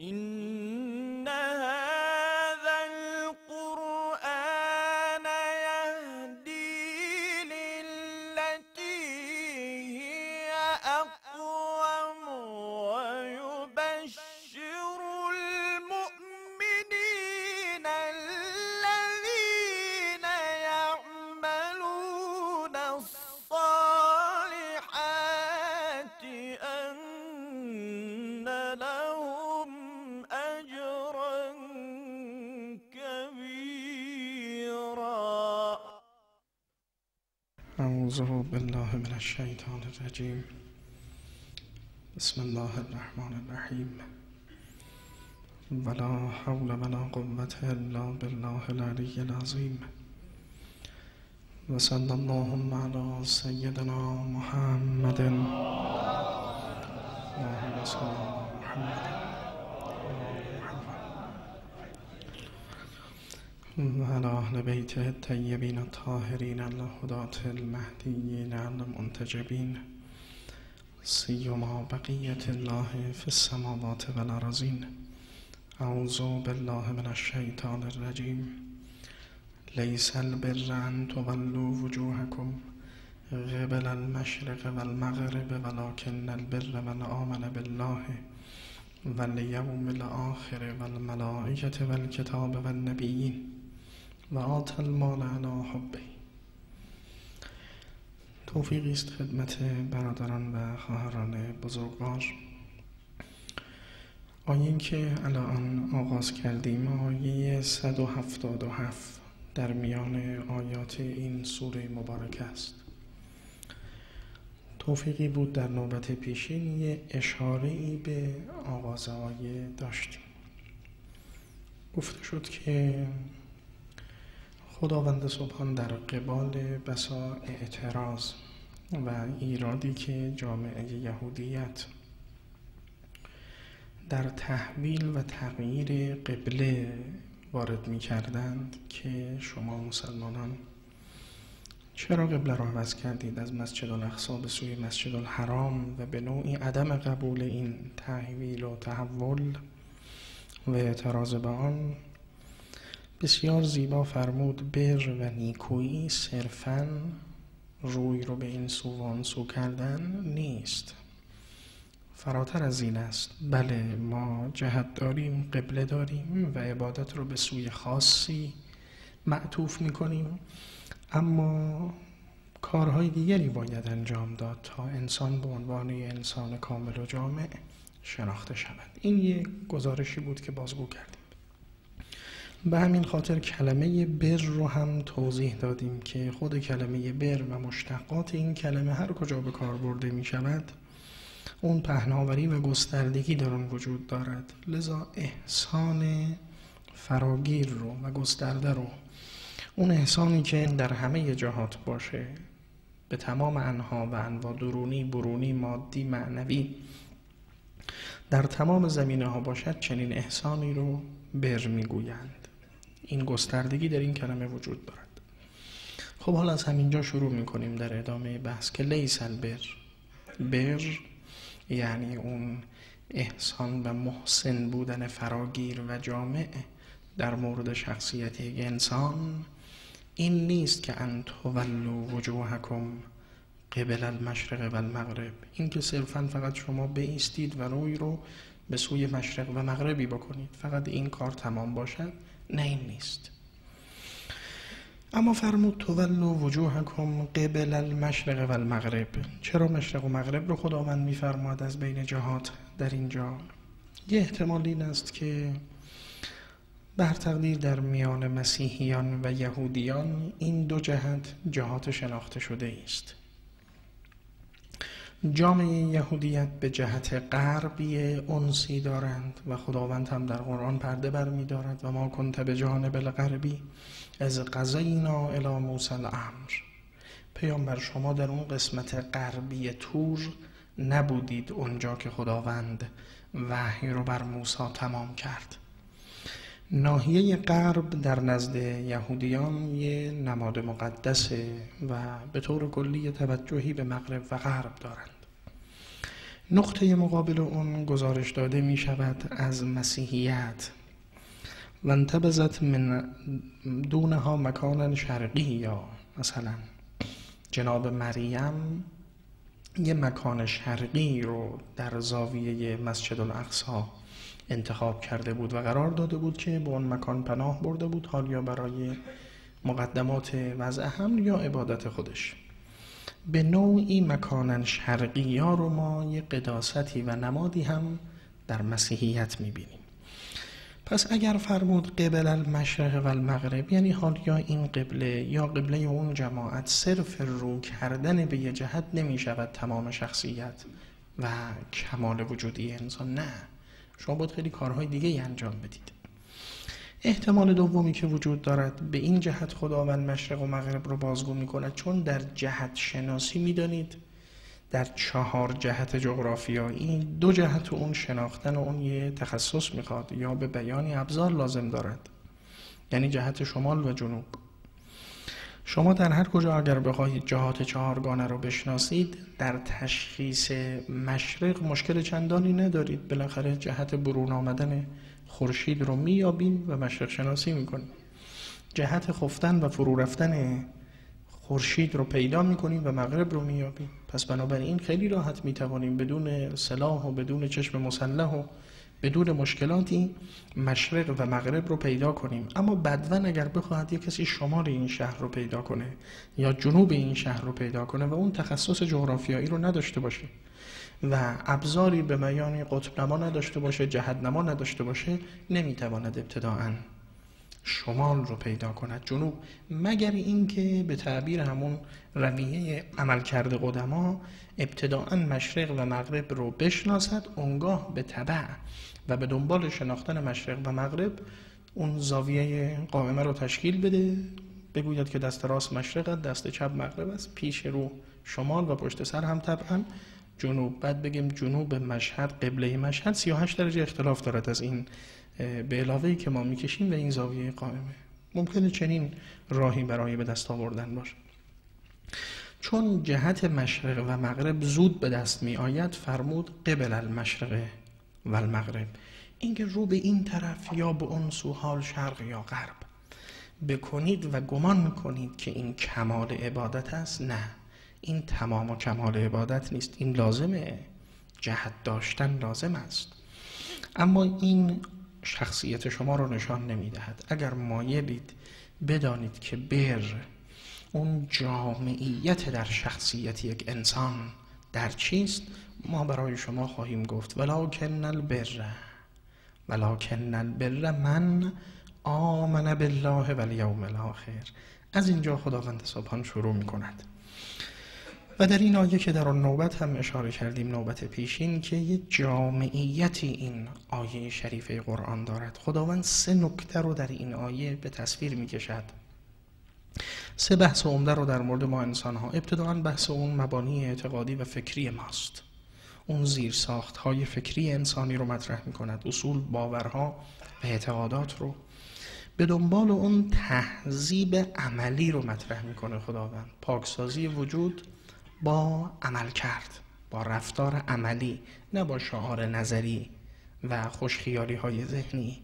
إن أعوذ بالله من الشيطان الرجيم. بسم الله الرحمن الرحيم. ولا حول ولا قوة إلا بالله العلي العظيم. وصلى اللهم على سيدنا محمد. اللهم صل على محمد. وعلى أهل بيته الطيبين الطاهرين الهداة المهديين المنتجبين سيما بقية الله في السماوات والأرضين. أعوذ بالله من الشيطان الرجيم. ليس البر أن تولوا وجوهكم قبل المشرق والمغرب ولكن البر من آمن بالله واليوم الآخر والملائكة والكتاب والنبيين. وآت المال على حبه توفیقی است خدمت برادران و خواهران بزرگوار. آیه که الان آغاز کردیم آیه 177 در میان آیات این سوره مبارک است. توفیقی بود در نوبت پیشین یه اشاره ای به آغاز آیه داشتیم. گفته شد که خداوند سبحان در قبال بسا اعتراض و ایرادی که جامعه یهودیت در تحویل و تغییر قبله وارد می کردند که شما مسلمانان چرا قبله را عوض کردید از مسجد الاقصا به سوی مسجد الحرام و به نوعی عدم قبول این تحویل و تحول و اعتراض به آن؟ بسیار زیبا فرمود بر و نیکویی صرفا روی رو به این سو و سو کردن نیست. فراتر از این است. بله ما جهت داریم قبله داریم و عبادت رو به سوی خاصی معطوف می‌کنیم. اما کارهای دیگری باید انجام داد تا انسان به عنوان انسان کامل و جامع شناخته شود. این یک گزارشی بود که بازگو کردیم. به همین خاطر کلمه بر رو هم توضیح دادیم که خود کلمه بر و مشتقات این کلمه هر کجا به کار برده می شود اون پهناوری و گستردگی در اون وجود دارد. لذا احسان فراگیر رو و گسترده رو اون احسانی که در همه جهات باشه به تمام انها و انواع درونی برونی مادی معنوی در تمام زمینه ها باشد چنین احسانی رو بر می‌گویند. این گستردگی در این کلمه وجود دارد. خب حالا از همینجا شروع می‌کنیم در ادامه بحث که لیس البر. بر یعنی اون احسان و محسن بودن فراگیر و جامع در مورد شخصیت یک انسان این نیست که ان تولوا وجوهکم قبل المشرق و المغرب. این که صرفا فقط شما بیستید و روی رو به سوی مشرق و مغربی بکنید. فقط این کار تمام باشد. نه این نیست. اما فرمود تولوا وجوهکم قبل المشرق و المغرب چرا مشرق و مغرب رو خداوند میفرماد از بین جهات در اینجا؟ یه احتمال این است که بر تقدیر در میان مسیحیان و یهودیان این دو جهت جهات شناخته شده است. جامعه یهودیت به جهت غربی انسی دارند و خداوند هم در قرآن پرده بر می دارد و ما کنت به جانب الغربی از قضینا الی موسی الامر. پیامبر شما در اون قسمت غربی تور نبودید اونجا که خداوند وحی رو بر موسی تمام کرد. ناحیه غرب در نزد یهودیان یه نماد مقدسه و به طور کلی توجهی به مغرب و غرب دارند. نقطه مقابل اون گزارش داده می شود از مسیحیت. و انتبزت من دونها مکان شرقی یا مثلا جناب مریم یه مکان شرقی رو در زاویه مسجد الاقصا انتخاب کرده بود و قرار داده بود که به اون مکان پناه برده بود حال یا برای مقدمات وضع هم یا عبادت خودش. به نوعی مکانن شرقی ها رو ما یه قداستی و نمادی هم در مسیحیت می‌بینیم. پس اگر فرمود قبل المشرق و المغرب یعنی حال یا این قبله یا قبله اون جماعت صرف رو کردن به یه جهت نمی شود تمام شخصیت و کمال وجودی انسان نه. شما باید خیلی کارهای دیگه انجام بدید. احتمال دومی که وجود دارد به این جهت خداوند مشرق و مغرب رو بازگو می کند چون در جهت شناسی می دانید در چهار جهت جغرافیایی دو جهت اون شناختن و اون یه تخصص می‌خواد یا به بیانی ابزار لازم دارد. یعنی جهت شمال و جنوب. شما در هر کجا اگر بخواهید جهات چهارگانه رو بشناسید در تشخیص مشرق مشکل چندانی ندارید. بالاخره جهت برون آمدن خورشید رو میابیم و مشرق شناسی می‌کنیم. جهت خفتن و فرو رفتن خورشید رو پیدا می‌کنیم و مغرب رو میابیم پس بنابراین خیلی راحت می‌توانیم بدون سلاح و بدون چشم مسلح و بدون مشکلاتی مشرق و مغرب رو پیدا کنیم. اما بدون اگر بخواهد یک کسی شمال این شهر رو پیدا کنه یا جنوب این شهر رو پیدا کنه و اون تخصص جغرافیایی رو نداشته باشه و ابزاری به میان قطب نما نداشته باشه جهت نما نداشته باشه نمی‌تواند ابتداعا شمال رو پیدا کند. جنوب مگر اینکه به تعبیر همون رویه عملکرد قدما ابتداعا مشرق و مغرب رو بشناسد اونگاه به تبع و به دنبال شناختن مشرق و مغرب اون زاویه قائمه رو تشکیل بده. بگوید که دست راست مشرق دست چپ مغرب است. پیش رو شمال و پشت سر هم طبعا. جنوب بعد بگیم جنوب مشهد قبله مشهد. 38 درجه اختلاف دارد از این به علاوه که ما می‌کشیم و این زاویه قائمه. ممکنه چنین راهی برای به دست آوردن باشه. چون جهت مشرق و مغرب زود به دست می آید فرمود قبل المشرق و المغرب. اینکه رو به این طرف یا به اون سو حال شرق یا غرب. بکنید و گمان می‌کنید که این کمال عبادت است. نه این تمام و کمال عبادت نیست. این لازمه. جهت داشتن لازم است. اما این شخصیت شما رو نشان نمی‌دهد. اگر مایلید بدانید که بر اون جامعیت در شخصیت یک انسان در چیست؟ ما برای شما خواهیم گفت ولکن البر. ولکن البر من آمن بالله و الیوم الاخر. از اینجا خداوند سبحان شروع می کند و در این آیه که در آن نوبت هم اشاره کردیم نوبت پیشین که یه جامعیتی این آیه شریفه قرآن دارد. خداوند سه نکته رو در این آیه به تصویر می کشد سه بحث عمده رو در مورد ما انسان ها ابتداعا بحث اون مبانی اعتقادی و فکری ماست. اون زیر ساخت های فکری انسانی رو مطرح می کند اصول باورها و اعتقادات رو. به دنبال اون تهذیب عملی رو مطرح می‌کنه خداوند. پاکسازی وجود با عمل کرد با رفتار عملی نه با شعار نظری و خوشخیالی های ذهنی.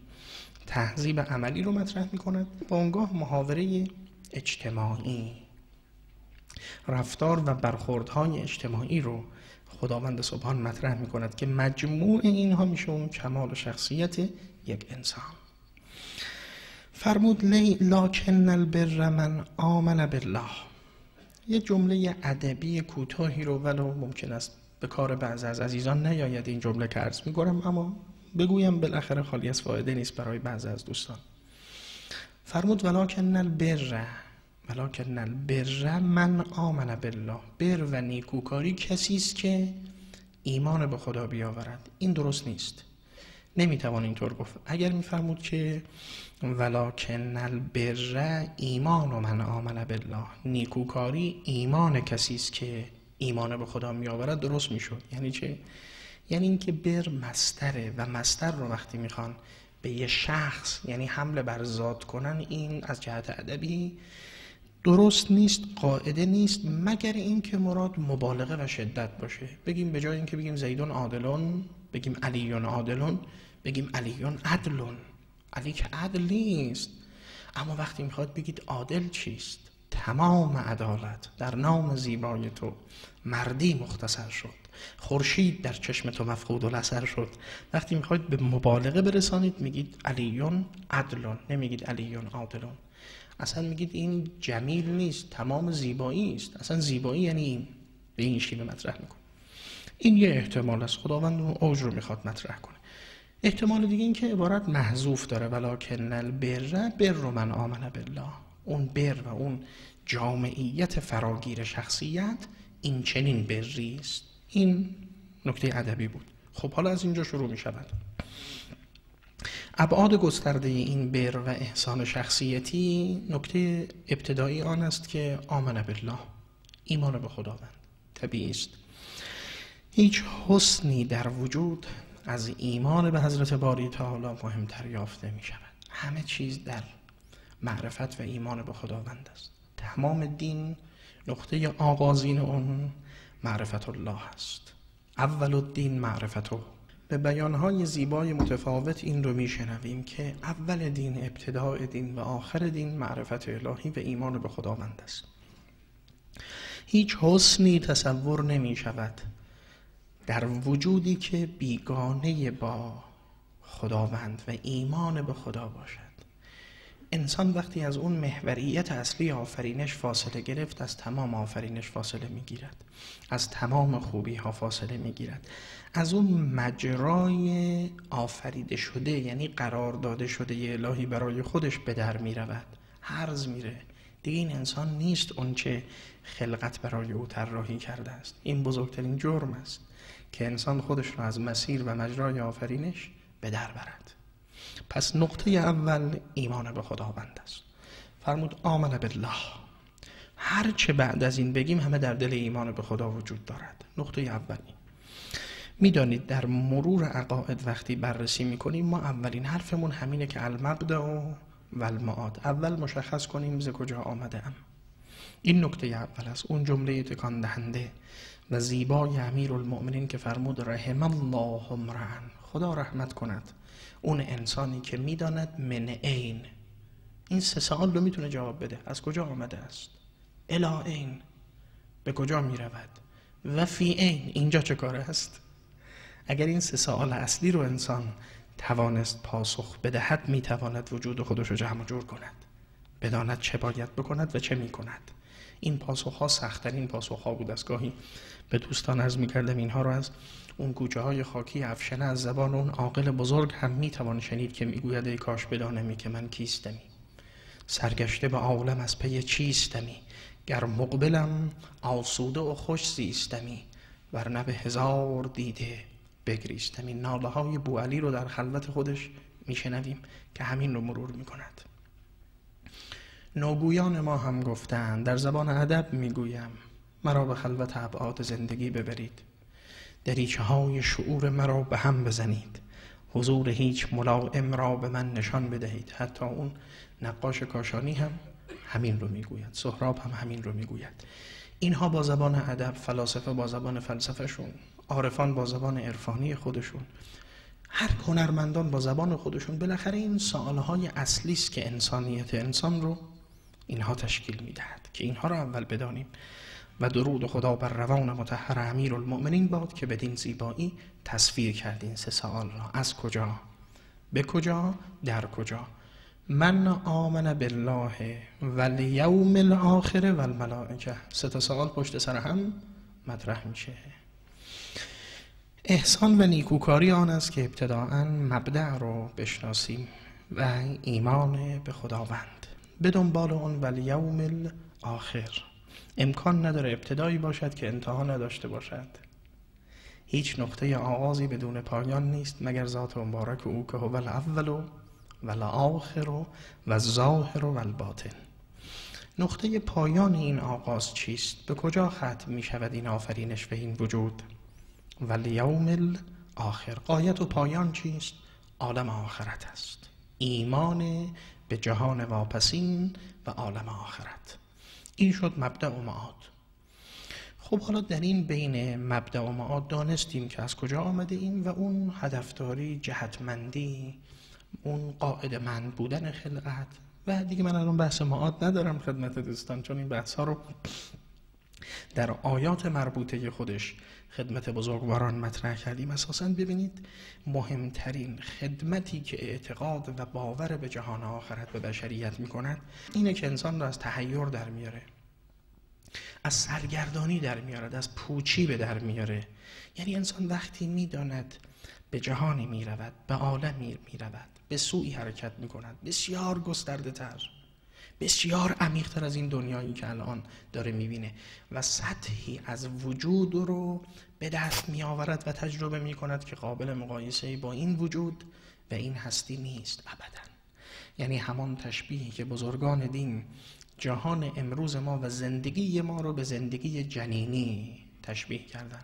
تهذیب عملی رو مطرح می و اونگاه محاوره اجتماعی. رفتار و برخوردهای اجتماعی رو خداوند سبحان مطرح می کند که مجموع اینها میشه اون کمال شخصیت یک انسان. فرمود لی لاکن البر من آمن بالله. یه جمله ادبی کوتاهی رو ولو ممکن است به کار بعض از عزیزان نیاید. این جمله که عرض می‌کنم اما بگویم بالاخره خالی از فایده نیست برای بعض از دوستان. فرمود ولکن البر. ولکن البر من آمن بالله. بر و نیکوکاری کسی است که ایمان به خدا بیاورد. این درست نیست. نمی‌توان اینطور گفت. اگر میفرمود که ولکن البر ایمان و من آمن بالله. نیکوکاری ایمان کسی است که ایمان به خدا می آورد درست می‌شد. یعنی چه؟ یعنی اینکه بر مستره و مستر رو وقتی می‌خوان به یه شخص یعنی حمله بر ذات کنن این از جهت ادبی درست نیست قاعده نیست مگر اینکه مراد مبالغه و شدت باشه. بگیم به جای اینکه بگیم زیدون عادلون بگیم علیون عادلون بگیم علیون عدلون. علی که عدل نیست. اما وقتی می‌خواد بگید عادل چیست؟ تمام عدالت در نام زیبای تو مردی مختصر شد. خورشید در چشم تو مفقود و شد. وقتی می‌خواید به مبالغه برسانید میگید علیون عدلون نمیگید علیون عادلون. اصلا میگید این جمیل نیست تمام زیبایی است. اصلا زیبایی یعنی این. به این شیوه مطرح میکن این یه احتمال است. خداوند اون اوج رو می‌خواد مطرح کنه. احتمال دیگه این که عبارت محذوف داره. ولکن البر بر من آمن بالله. اون بر و اون جامعیت فراگیر شخصیت این چنین بری است. این نکته ادبی بود. خب حالا از اینجا شروع می شود ابعاد گسترده این بر و احسان شخصیتی نکته ابتدایی آن است که آمن بالله ایمان به خداوند طبیعی است. هیچ حسنی در وجود از ایمان به حضرت باری تعالی مهمتر یافته می شود همه چیز در معرفت و ایمان به خداوند است. تمام دین نقطه آغازین اون معرفت الله است. اول الدین معرفت به بیانهای زیبای متفاوت این رو میشنویم که اول دین ابتداء دین و آخر دین معرفت الهی و ایمان به خداوند است. هیچ حسنی تصور نمی شود در وجودی که بیگانه با خداوند و ایمان به خدا باشد. انسان وقتی از اون محوریت اصلی آفرینش فاصله گرفت از تمام آفرینش فاصله می‌گیرد. از تمام خوبی ها فاصله می‌گیرد. از اون مجرای آفریده شده یعنی قرار داده شده یه الهی برای خودش به در می‌رود. هرز میره. دیگه این انسان نیست اونچه خلقت برای او طراحی کرده است. این بزرگترین جرم است که انسان خودش را از مسیر و مجرای آفرینش به در برد. پس نقطه اول ایمان به خداوند است. فرمود آمن بالله. هر چه بعد از این بگیم همه در دل ایمان به خدا وجود دارد. نقطه اولی. می‌دانید در مرور عقاید وقتی بررسی می‌کنیم ما اولین حرفمون همینه که المبدع و المعاد. اول مشخص کنیم ز کجا آمده ام این نکته اول است. اون جمله تکان دهنده و زیبای امیر المؤمنین که فرمود رحم الله امرن خدا رحمت کند. اون انسانی که می‌داند من عین. این سه سوال رو می‌تونه جواب بده. از کجا آمده است؟ الا عین. به کجا می‌رود؟ و فی عین. اینجا چه کار است؟ اگر این سه سوال اصلی رو انسان توانست پاسخ بدهد می‌تواند وجود خودش رو جمع جور کند. بداند چه باید بکند و چه می‌کند. این پاسخ ها سختترین پاسخ ها بود از گاهی به دوستان از می‌کردم اینها رو از اون گوجه های خاکی افشنه از زبان اون عاقل بزرگ هم می‌توان شنید که می‌گوید ای کاش بدانمی که من کیستمی. سرگشته به عالم از پی چیستمی؟ گر مقبلم آسوده و خوش زیستمی. ورنه به هزار دیده بگریستمی. ناله های بوالی رو در خلوت خودش میشنویم که همین رو مرور می‌کند. نوگویان ما هم گفتند در زبان ادب می‌گویم مرا به خلوت ابعاد زندگی ببرید. دریچه های شعور مرا به هم بزنید. حضور هیچ ملائم را به من نشان بدهید. حتی اون نقاش کاشانی هم همین رو می‌گوید. سهراب هم همین رو می‌گوید. اینها با زبان ادب فلاسفه با زبان فلسفهشون عارفان با زبان عرفانی خودشون هر هنرمندان با زبان خودشون بالاخره این سوالهای اصلی است که انسانیت انسان رو اینها تشکیل می‌دهد که اینها رو اول بدانیم. و درود خدا بر روان متحر امیر المؤمنین باد که بدین زیبایی تصویر کردین سه سوال را. از کجا؟ به کجا؟ در کجا؟ من آمن بالله و الاخره الاخر و الملائکه سه تا سوال پشت سر هم مطرح میشه. احسان و نیکوکاری آن است که ابتداعا مبدع رو بشناسیم و ایمان به خداوند. به دنبال اون و الیوم الاخر. امکان نداره ابتدایی باشد که انتها نداشته باشد. هیچ نقطه آغازی بدون پایان نیست مگر ذات مبارک او که هو الاول و الاخر و الظاهر و الباطن. نقطه پایان این آغاز چیست؟ به کجا ختم می شود این آفرینش و این وجود؟ و لیوم الاخر. قایت و پایان چیست؟ عالم آخرت است. ایمان به جهان واپسین و عالم آخرت. این شد مبدع و معاد. خب حالا در این بین مبدع و معاد دانستیم که از کجا آمده ایم و اون هدفداری جهتمندی اون قاعد من بودن خلقت. و دیگه من الان بحث معاد ندارم خدمت دوستان چون این بحث ها رو در آیات مربوطه خودش خدمت بزرگواران مطرح کردیم. اساسا ببینید مهمترین خدمتی که اعتقاد و باور به جهان آخرت به بشریت می‌کند اینه که انسان را از تحیر در میاره از سرگردانی در میارد از پوچی به در میاره. یعنی انسان وقتی می‌داند به جهانی می‌رود به عالمی می‌رود به سوی حرکت می‌کند بسیار گسترده تر بسیار عمیقتر از این دنیایی که الان داره می‌بینه و سطحی از وجود رو به دست میآورد و تجربه می‌کند که قابل مقایسه با این وجود و این هستی نیست ابدا. یعنی همان تشبیهی که بزرگان دین جهان امروز ما و زندگی ما رو به زندگی جنینی تشبیه کردن.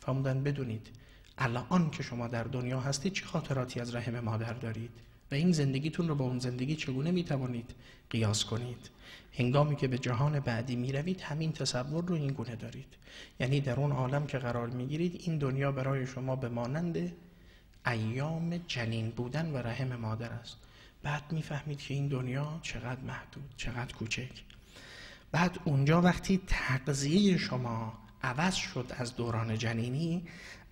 فرمودن بدونید الان که شما در دنیا هستید چه خاطراتی از رحم مادر دارید؟ و این زندگیتون رو با اون زندگی چگونه می‌توانید قیاس کنید؟ هنگامی که به جهان بعدی می‌روید همین تصور رو این گونه دارید. یعنی در اون عالم که قرار می‌گیرید این دنیا برای شما به مانند ایام جنین بودن و رحم مادر است. بعد می‌فهمید که این دنیا چقدر محدود چقدر کوچک. بعد اونجا وقتی تغذیه شما عوض شد از دوران جنینی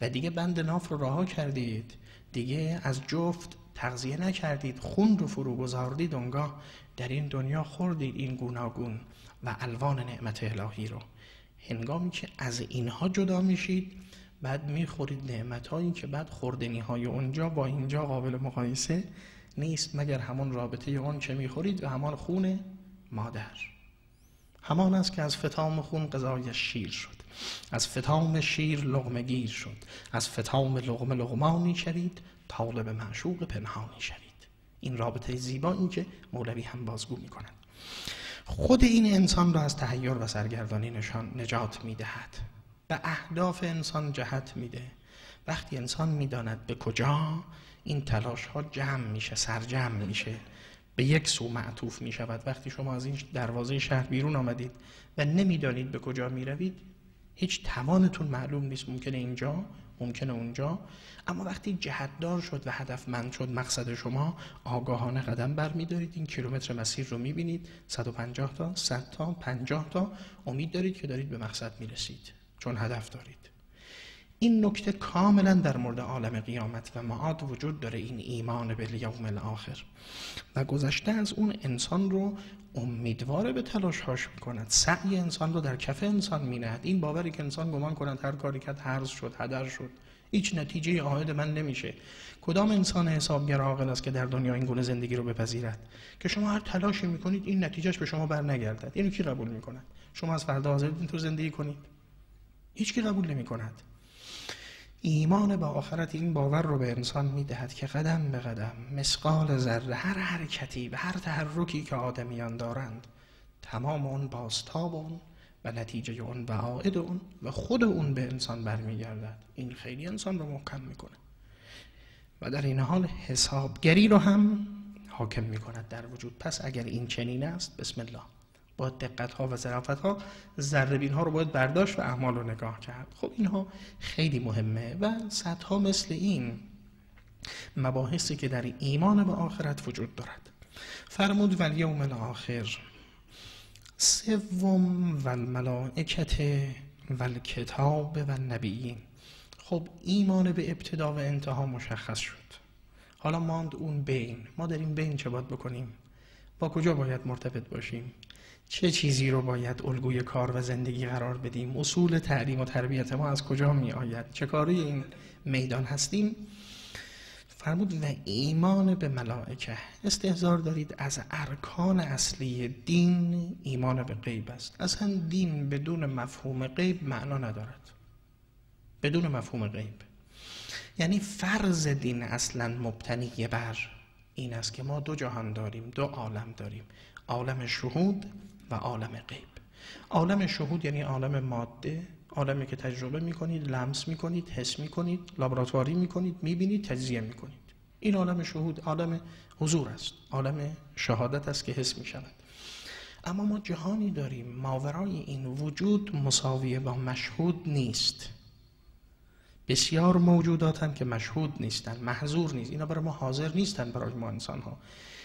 و دیگه بند ناف رو رها کردید دیگه از جفت تغذیه نکردید خون رو فرو گذاردید اونگاه در این دنیا خوردید این گوناگون و الوان نعمت الهی رو. هنگامی که از اینها جدا میشید بعد می‌خورید نعمت هایی که بعد خوردنی های اونجا با اینجا قابل مقایسه نیست مگر همون رابطه اون چه می‌خورید و همان خون مادر. همان است که از فتام خون قضای شیر شد. از فتام شیر لغمه گیر شد. از فتام لغمه لغمانی شوید طالب معشوق پنهانی شوید. این رابطه زیبا این که مولوی هم بازگو می کند خود این انسان را از تحیر و سرگردانی نشان نجات می دهد به اهداف انسان جهت میده. وقتی انسان می‌داند به کجا این تلاش ها جمع میشه سرجمع میشه. به یک سو معطوف می شود وقتی شما از این دروازه شهر بیرون آمدید و نمی‌دانید به کجا می روید هیچ توانتون معلوم نیست. ممکنه اینجا ممکنه اونجا. اما وقتی جهتدار شد و هدفمند شد مقصد شما آگاهانه قدم برمیدارید. این کیلومتر مسیر رو می‌بینید. 150 تا 100 تا 50 تا. امید دارید که دارید به مقصد می‌رسید. چون هدف دارید. این نکته کاملا در مورد عالم قیامت و معاد وجود داره. این ایمان به یوم الاخر. و گذشته از اون انسان رو امیدوار به تلاش هاش می‌کند. سعی انسان رو در کف انسان مینهد. این باوری که انسان گمان کند هر کاری کرد هرز شد هدر شد. هیچ نتیجه عاید من نمیشه. کدام انسان حسابگر عاقل است که در دنیا این گونه زندگی رو بپذیرد؟ که شما هر تلاشی می‌کنید این نتیجهش به شما بر نگردد اینو کی قبول می‌کند؟ شما از فردا حاضرید تو زندگی کنید. هیچ کی قبول نمی‌کند. ایمان به آخرت این باور رو به انسان می‌دهد که قدم به قدم مسقال ذره هر حرکتی و هر تحرکی که آدمیان دارند تمام اون باستاب اون و نتیجه اون و عائد اون و خود اون به انسان برمیگردد. این خیلی انسان رو محکم می‌کنه. و در این حال حسابگری رو هم حاکم می‌کند در وجود. پس اگر این چنین است بسم الله. دقت ها و ظرافت ها ذره ها رو باید برداشت و اعمال رو نگاه کرد. خب اینها خیلی مهمه و صدها مثل این مباحثی که در ایمان به آخرت وجود دارد. فرمود ولی یوم الاخر سوم و الملائکت و الکتاب و نبیین خب ایمان به ابتدا و انتها مشخص شد. حالا ماند اون بین. ما این بین چه باید بکنیم؟ با کجا باید مرتبط باشیم؟ چه چیزی رو باید الگوی کار و زندگی قرار بدیم؟ اصول تعلیم و تربیت ما از کجا می آید؟ چه کاری این میدان هستیم؟ فرمود و ایمان به ملائکه. استهزار دارید از ارکان اصلی دین ایمان به غیب است. اصلا دین بدون مفهوم غیب معنا ندارد. بدون مفهوم غیب. یعنی فرض دین اصلا مبتنی بر این است که ما دو جهان داریم دو عالم داریم. عالم شهود و عالم غیب. عالم شهود یعنی عالم ماده عالمی که تجربه می‌کنید لمس می‌کنید حس می‌کنید لابراتواری می‌کنید می‌بینید تجزیه می‌کنید. این عالم شهود عالم حضور است عالم شهادت است که حس می‌شود. اما ما جهانی داریم ماورای این وجود مساویه با مشهود نیست. بسیار موجودات هم که مشهود نیستن محضور نیست. اینا برای ما حاضر نیستن برای ما انسان ها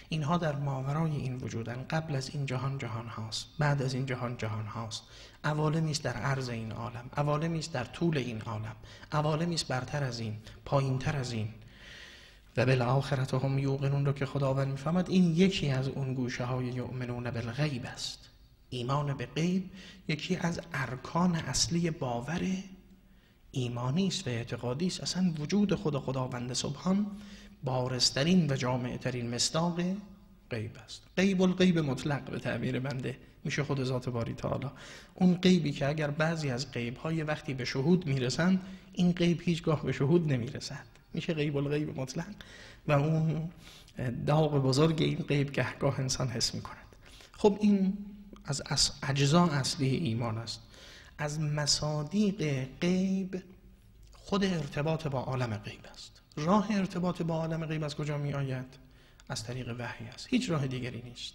اینها در ماورای این وجودن. قبل از این جهان جهان هاست. بعد از این جهان جهان هاست. عوالمی است در عرض این عالم. عوالمی است در طول این عالم. عوالمی است برتر از این پایینتر از این. و بالآخرت هم یوقنون رو که خداوند می‌فهمد این یکی از اون گوشه های یؤمنون بالغیب است. ایمان به غیب یکی از ارکان اصلی باور ایمانی است و اعتقادی است. اصلا وجود خود خداوند سبحان بارسترین و جامعترین مصداق غیب است. غیب الغیب مطلق به تعبیر بنده میشه خود ذات باری تعالی. اون غیبی که اگر بعضی از غیب های وقتی به شهود می‌رسند این غیب هیچگاه به شهود نمی‌رسد. میشه غیب الغیب مطلق و اون داغ بزرگ این غیب گهگاه انسان حس می‌کند. خب این از اجزا اصلی ایمان است. از مصادیق غیب خود ارتباط با عالم غیب است. راه ارتباط با عالم غیب از کجا می آید؟ از طریق وحی است. هیچ راه دیگری نیست.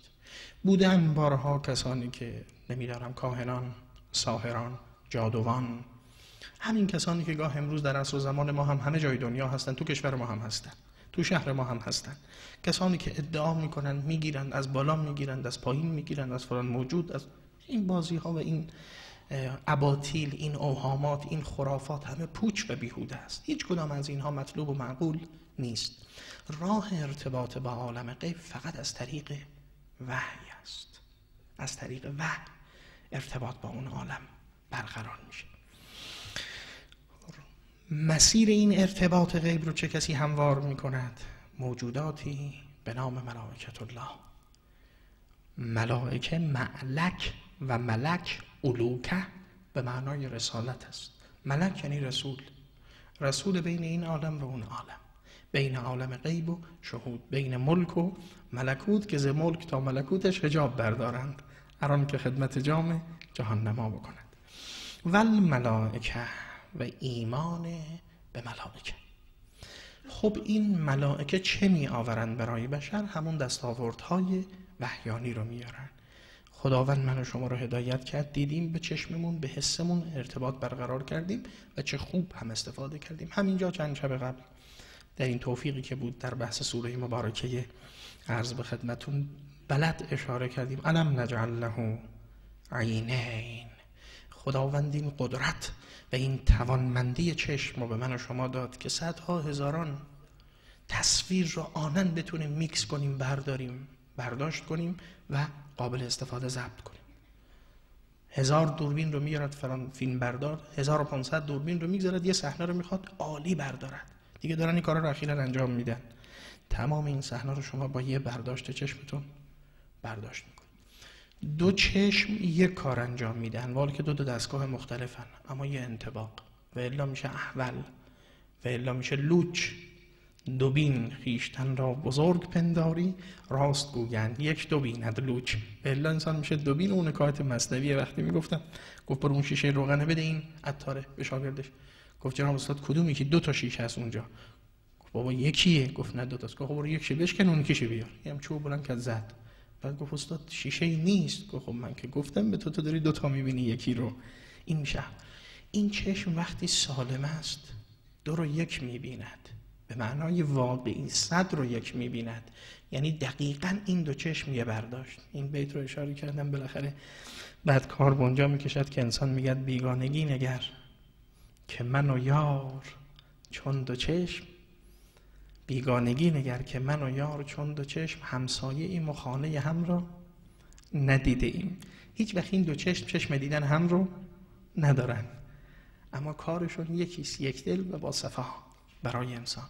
بودن بارها کسانی که نمیدارم کاهنان ساهران جادوان همین کسانی که گاه امروز در عصر زمان ما هم همه جای دنیا هستن تو کشور ما هم هستن تو شهر ما هم هستن. کسانی که ادعا می‌کنن می‌گیرند از بالا می‌گیرند از پایین می‌گیرند از فلان موجود از این بازی ها و این اباطیل این اوهامات این خرافات همه پوچ و بیهوده است. هیچ کدام از اینها مطلوب و معقول نیست. راه ارتباط با عالم غیب فقط از طریق وحی است. از طریق وحی ارتباط با اون عالم برقرار میشه. مسیر این ارتباط غیب رو چه کسی هموار می‌کند؟ موجوداتی به نام ملائکت الله. ملائکه معلک و ملک علوکه به معنای رسالت است. ملک یعنی رسول. رسول بین این عالم و اون عالم. بین عالم غیب و شهود. بین ملک و ملکوت که ز ملک تا ملکوتش حجاب بردارند. هر که خدمت جام جهان نما بکند. ول ملائکه و ایمان به ملائکه. خب این ملائکه چه می آورند برای بشر؟ همون دستاوردهای وحیانی رو میارن خداوند من و شما رو هدایت کرد. دیدیم به چشممون به حسمون ارتباط برقرار کردیم و چه خوب هم استفاده کردیم. همینجا چند شب قبل. در این توفیقی که بود در بحث سوره مبارکه عرض به خدمتون بلد اشاره کردیم. علم نجعل له عینین. خداوند این قدرت و این توانمندی چشم رو به من و شما داد که صدها هزاران تصویر رو آنن بتونیم میکس کنیم برداریم برداشت کنیم و قابل استفاده ضبط کنیم. هزار دوربین رو میارد فران فیلم بردار 1500 دوربین رو می‌گذارد یه صحنه رو می‌خواد عالی بردارد. دیگه دارن این کارا رو اخیرا انجام میدن. تمام این صحنه رو شما با یه برداشت چشمتون برداشت می‌کنید. دو چشم یک کار انجام میدن ولی که دو دو دستگاه مختلفن اما یه انتباق. و الا میشه احول. و الا میشه لوچ. دوبین خیشتن را بزرگ پنداری راست گویند یک دوبین لوچ. الا انسان میشه دوبین اون نکات مصنویه وقتی می‌گفتم. گفت برو اون شیشه روغنه بده این عطاره به شاگردش. گفت جناب استاد کدومی که دو تا شیشه هست اونجا؟ گفت بابا یکیه. گفت نه دو تاست. گفت خب برو یک شیشه بشکن اون کیشه بیار. هم چوب بلند کرد زد. بعد گفت استاد شیشه ای نیست. گفت خب من که گفتم به تو تو داری دو تا می‌بینی یکی رو. این میشه. این چشم وقتی سالم است دو رو یک می‌بیند. به معنای واقعی صد رو یک می‌بیند. یعنی دقیقا این دو چشم یه برداشت. این بیت رو اشاره کردم بالاخره بعد کار بونجا می‌کشد که انسان میگد بیگانگی نگر که من و یار چون دو چشم. بیگانگی نگر که من و یار چون دو چشم. همسایه این مخانه هم رو ندیده ایم. هیچ وقت این دو چشم چشم دیدن هم رو ندارن. اما کارشون یکیست یک دل و با صفا. برای انسان.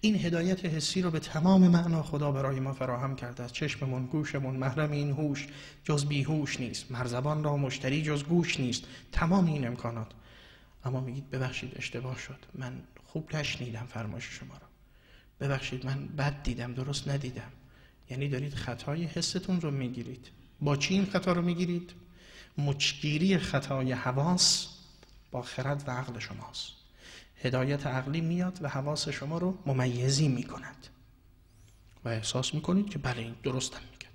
این هدایت حسی رو به تمام معنا خدا برای ما فراهم کرده است. چشممون گوشمون محرم این هوش جز بیهوش نیست. مرزبان را مشتری جز گوش نیست. تمام این امکانات. اما میگید ببخشید اشتباه شد. من خوب نشنیدم فرمایش شما رو ببخشید من بد دیدم درست ندیدم. یعنی دارید خطای حستون رو می‌گیرید. با چی این خطا رو می‌گیرید؟ مچگیری خطای حواس با خرد و عقل شماست. هدایت عقلی میاد و حواس شما رو ممیزی می‌کند. و احساس می‌کنید که بله این درستم میگد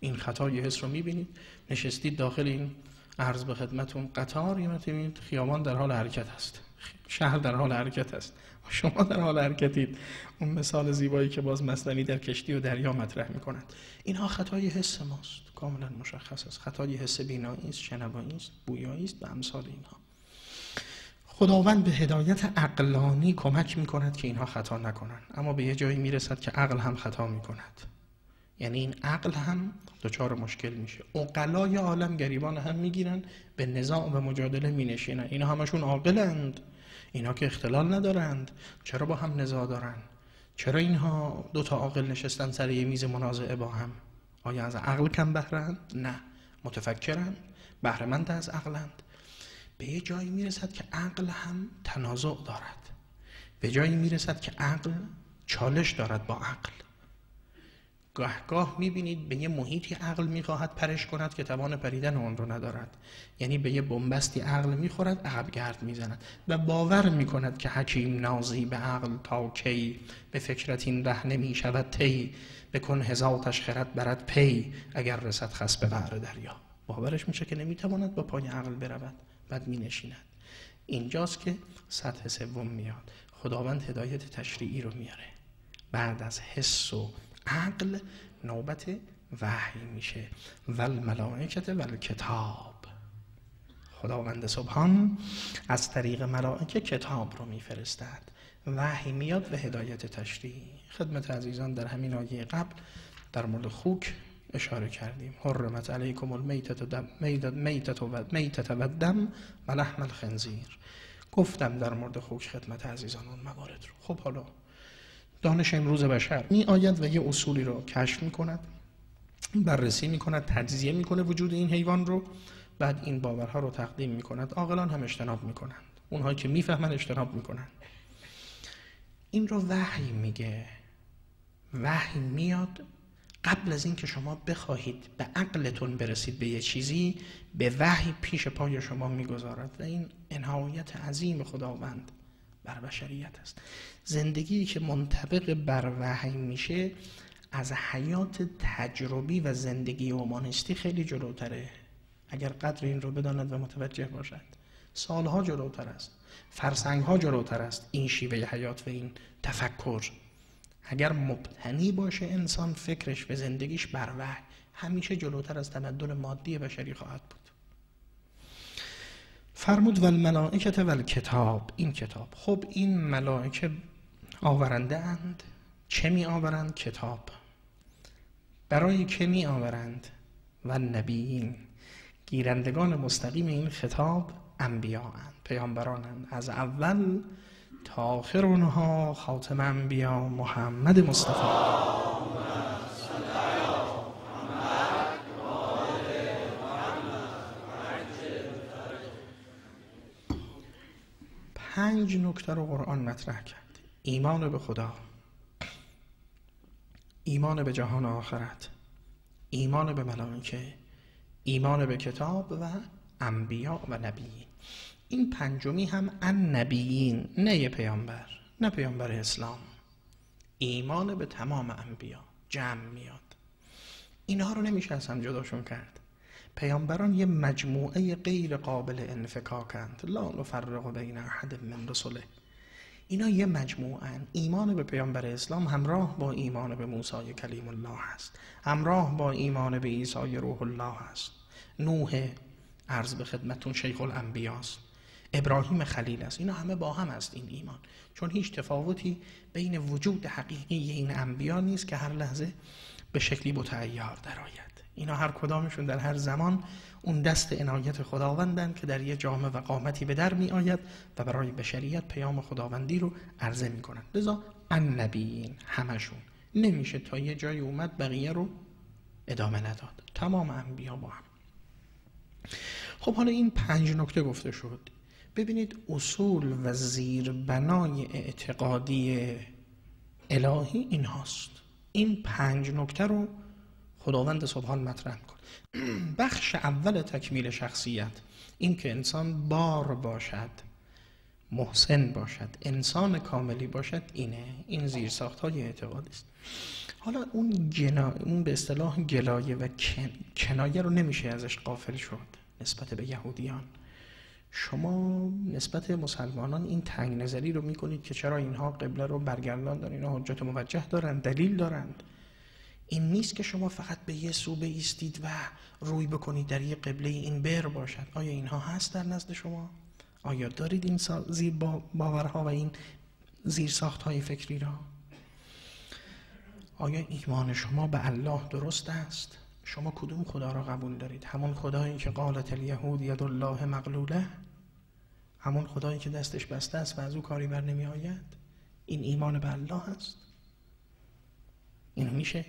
این خطای حس رو می‌بینید. نشستید داخل این عرض به خدمتون. قطار این خیابان در حال حرکت هست شهر در حال حرکت است. شما در حال حرکتید. اون مثال زیبایی که باز مصنوی در کشتی و دریا مطرح می کند اینها خطای حس ماست. کاملا مشخص است. خطای حس بینایی است شنوایی است بویایی است و امثال اینها. خداوند به هدایت عقلانی کمک می کند که اینها خطا نکنند. اما به یه جایی می رسد که عقل هم خطا می کند یعنی این عقل هم دچار مشکل میشه. اقلای عالم گریبان هم می‌گیرن به نزاع و مجادله می نشینن اینا همشون عاقلند. اینا که اختلال ندارند. چرا با هم نزاع دارن؟ چرا اینها دو تا عاقل نشستن سر یه میز منازعه با هم؟ آیا از عقل کم بهرند نه. متفکرند. بهرمند از عقلند. به یه جایی می‌رسد که عقل هم تنازع دارد. به جایی می‌رسد که عقل چالش دارد با عقل. گاه می‌بینید به یه محیطی عقل می‌خواهد پرش کند که توان پریدن اون رو ندارد. یعنی به یه بنبستی عقل می‌خورد عقب گرد می‌زند و باور می‌کند که حکیم نازی به عقل تا کی به فکرت این ره نمی‌شود تی بکن هزاتش خرد برد پی اگر رسد خس به قعر دریا. باورش میشه که نمی‌تواند با پای عقل برود. بعد مینشیند. اینجاست که سطح سوم میاد. خداوند هدایت تشریعی رو میاره. بعد از حس و عقل نوبت وحی میشه. ول ملائکت ول کتاب خداوند سبحان از طریق ملائکه کتاب رو میفرستد. وحی میاد و هدایت تشریع خدمت عزیزان در همین آیه قبل در مورد خوک اشاره کردیم. حرمت علیکم المیتت و دم میتت و میتت و دم و لحم الخنزیر. گفتم در مورد خوک خدمت عزیزان اون موارد رو. خب حالا دانش امروز بشر می آید و یه اصولی رو کشف می کند بررسی می کند تجزیه می کنه وجود این حیوان رو بعد این باورها رو تقدیم می کند. عاقلان هم اجتناب می کنند. اونهایی که می‌فهمن اجتناب می کنند. این رو وحی میگه. وحی میاد قبل از اینکه شما بخواهید به عقلتون برسید به یه چیزی به وحی پیش پای شما می‌گذارد و این انهایت عظیم خداوند بر بشریت است. زندگی که منطبق بر وحی میشه از حیات تجربی و زندگی اومانیستی خیلی جلوتره. اگر قدر این رو بداند و متوجه باشد سالها جلوتر است فرسنگها جلوتر است این شیوه حیات و این تفکر. اگر مبتنی باشه انسان فکرش و زندگیش بر وحی. همیشه جلوتر از تمدن مادی بشری خواهد بود. فرمود و الملائکت و کتاب این کتاب. خب این ملائکه آورنده اند. چه می آورند؟ کتاب. برای که می آورند؟ و نبیین گیرندگان مستقیم این خطاب انبیا اند پیامبرانند از اول تا آخر اونها خاتم انبیا محمد مصطفی. پنج نکته رو قرآن مطرح کرد. ایمان به خدا. ایمان به جهان آخرت. ایمان به ملائکه. ایمان به کتاب و انبیا و نبیین این پنجمی هم ان نبیین نه پیامبر نه پیامبر اسلام. ایمان به تمام انبیا جمع میاد. اینها رو نمیشه از هم جداشون کرد. پیامبران یه مجموعه غیر قابل انفکاکند لا نفرق بین احد من رسله. اینا یه مجموعه ایمان به پیامبر اسلام همراه با ایمان به موسی کلیم الله است همراه با ایمان به عیسی روح الله است نوح عرض به خدمتون شیخ الانبیاست. ابراهیم خلیل است. اینا همه با هم است این ایمان. چون هیچ تفاوتی بین وجود حقیقی این انبیا نیست که هر لحظه به شکلی متعیار درآید. اینا هر کدامشون در هر زمان اون دست عنایت خداوندن که در یه جامعه و قامتی به در می آید و برای بشریت پیام خداوندی رو عرضه می کنند لذا النبیین همشون نمیشه تا یه جای اومد بقیه رو ادامه نداد. تمام انبیا با هم. خب حالا این پنج نکته گفته شد. ببینید اصول و زیر بنای اعتقادی الهی این هاست این پنج نکته رو خداوند سبحان مطرح می‌کنه. بخش اول تکمیل شخصیت این که انسان بار باشد محسن باشد انسان کاملی باشد اینه. این زیر ساخت های اعتقاد است. حالا اون, جنا... اون به اصطلاح گلایه و کنایه رو نمیشه ازش قافل شد نسبت به یهودیان. شما نسبت مسلمانان این تنگ نظری رو می‌کنید که چرا اینها قبله رو برگردان دارن اینها حجت موجه دارن دلیل دارند این نیست که شما فقط به یه سو ایستید و روی بکنید در یه قبله این بر باشد آیا اینها هست در نزد شما؟ آیا دارید این زیر باورها و این زیر ساخت های فکری را؟ آیا ایمان شما به الله درست است؟ شما کدوم خدا را قبول دارید؟ همون خدایی که قالت الیهود ید الله مغلوله؟ همون خدایی که دستش بسته است و از او کاری بر نمی آید؟ این ایمان به الله است؟ این میشه؟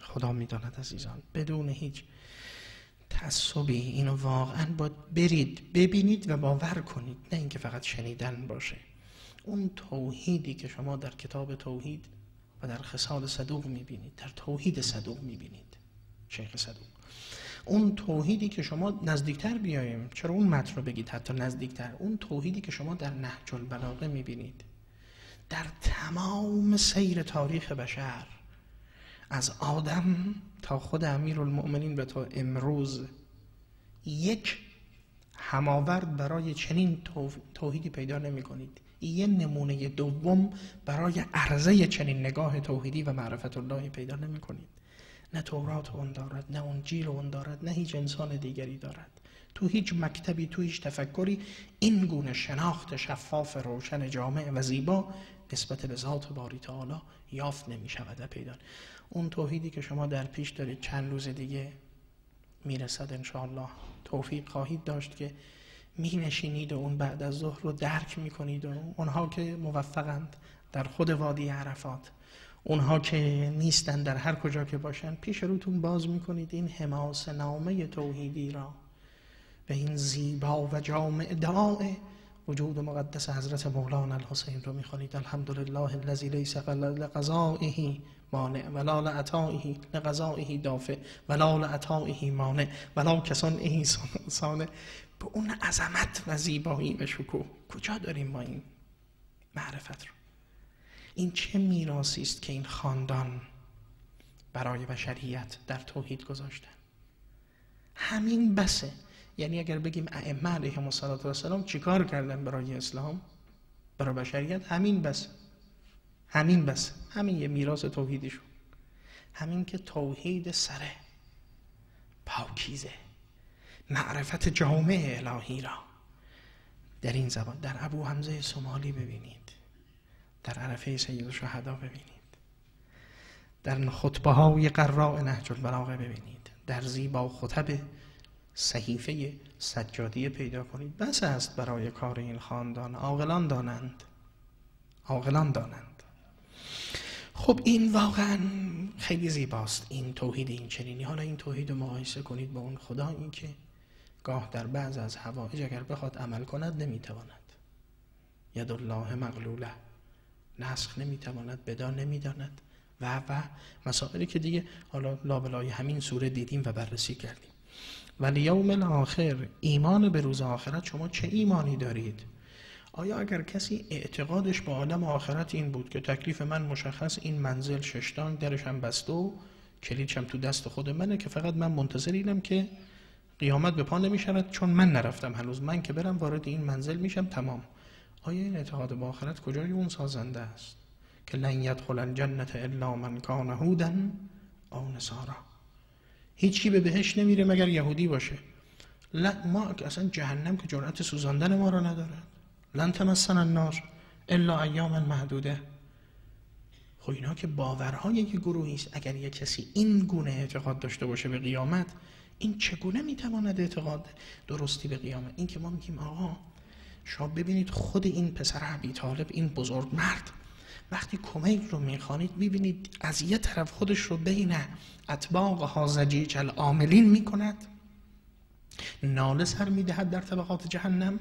خدا می‌داند عزیزان بدون هیچ تعصبی اینو واقعا باید برید ببینید و باور کنید نه اینکه فقط شنیدن باشه اون توحیدی که شما در کتاب توحید و در خصال صدوق می‌بینید در توحید صدوق می‌بینید شیخ صدوق اون توحیدی که شما نزدیکتر بیایم. چرا اون متن رو بگید حتی نزدیکتر؟ اون توحیدی که شما در نهج البلاغه می‌بینید. در تمام سیر تاریخ بشر از آدم تا خود امیر المؤمنین به تا امروز یک هماورد برای چنین توحیدی پیدا نمی کنید یه نمونه دوم برای عرضه چنین نگاه توحیدی و معرفت اللهی پیدا نمی کنید نه تورات اون دارد نه انجیل اون دارد نه هیچ انسان دیگری دارد. تو هیچ مکتبی تو هیچ تفکری این گونه شناخت شفاف روشن جامع و زیبا نسبت به ذات باری تعالی یافت نمی شود و پیدا اون توحیدی که شما در پیش دارید چند روز دیگه می‌رسد انشاءالله. توفیق خواهید داشت که می نشینید و اون بعد از ظهر رو درک می کنید و اونها که موفقند در خود وادی عرفات. اونها که نیستن در هر کجا که باشن پیش روتون باز می کنید این حماس نامه توحیدی را. به این زیبا و جامع دعای وجود مقدس حضرت مولانا الحسین رو می‌خوانید. الحمدلله الذی لیس لقضائه مانع ولا لعطائه لقضائه دافع ولا لعطائه مانع ولا کسان سانه. به اون عظمت و زیبایی و شکوه. کجا داریم ما این معرفت رو؟ این چه میراسی است که این خاندان برای بشریت در توحید گذاشتن؟ همین بسه. یعنی اگر بگیم ائمه علیهم السلام چیکار کردن برای اسلام؟ برای بشریت همین بس. همین بس. همین یه میراث توحیدشون همین که توحید سره. پاکیزه. معرفت جامع الهی را. در این زبان در ابو حمزه سومالی ببینید. در عرفه سید شهدا ببینید. در خطبه های قراء نهج البلاغه ببینید. در زیبا خطب صحیفه سجادی پیدا کنید. بس است برای کار این خاندان. عاقلان دانند. عاقلان دانند. خب این واقعا خیلی زیباست. این توحید این چنینی. حالا این توحید رو مقایسه کنید با اون خدا. این که گاه در بعض از حوائج اگر بخواد عمل کند نمی‌تواند. ید الله مغلوله. نسخ نمی‌تواند بدا نمی‌داند. و و مسائلی که دیگه حالا لابلای همین سوره دیدیم و بررسی کردیم. ولی یوم الاخر ایمان به روز آخرت شما چه ایمانی دارید؟ آیا اگر کسی اعتقادش با عالم آخرت این بود که تکلیف من مشخص این منزل ششتانگ درش هم بسته و کلیدشم تو دست خود منه که فقط من منتظر اینم که قیامت به پا نمی‌شود؟ چون من نرفتم هنوز. من که برم وارد این منزل میشم تمام. آیا این اعتقاد با آخرت کجای اون سازنده است؟ که لن یدخل الجنه الا من کان هودا او نصارا. هیچی به بهش نمیره مگر یهودی باشه. ما اصلا جهنم که جرأت سوزاندن ما را نداره لن تمسن النار الا ایام محدوده. خب اینا که باورهای یک گروهی است اگر یک کسی این گونه اعتقاد داشته باشه به قیامت این چگونه می‌تواند اعتقاد درستی به قیامت؟ این که ما میگیم آقا شما ببینید خود این پسر عبی طالب این بزرگ مرد. وقتی کمیل رو می‌خوانید می‌بینید از یه طرف خودش رو بین اطباق هازجیج العاملین می‌کند. ناله سر می‌دهد در طبقات جهنم.